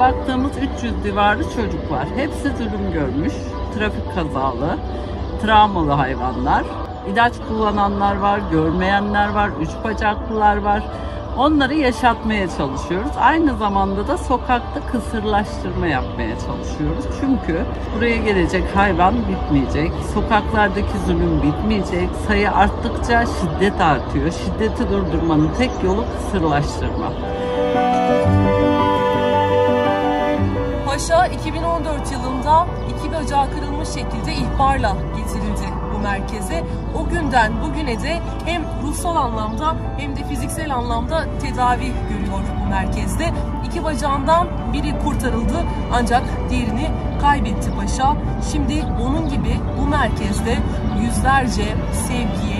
Baktığımız 300 civarı çocuk var. Hepsi zulüm görmüş, trafik kazalı, travmalı hayvanlar. İlaç kullananlar var, görmeyenler var, üç bacaklılar var. Onları yaşatmaya çalışıyoruz. Aynı zamanda da sokakta kısırlaştırma yapmaya çalışıyoruz. Çünkü buraya gelecek hayvan bitmeyecek. Sokaklardaki zulüm bitmeyecek. Sayı arttıkça şiddet artıyor. Şiddeti durdurmanın tek yolu kısırlaştırma. Paşa 2014 yılında iki bacağı kırılmış şekilde ihbarla getirildi bu merkeze. O günden bugüne de hem ruhsal anlamda hem de fiziksel anlamda tedavi görüyor bu merkezde. İki bacağından biri kurtarıldı ancak diğerini kaybetti Paşa. Şimdi onun gibi bu merkezde yüzlerce sevgiye,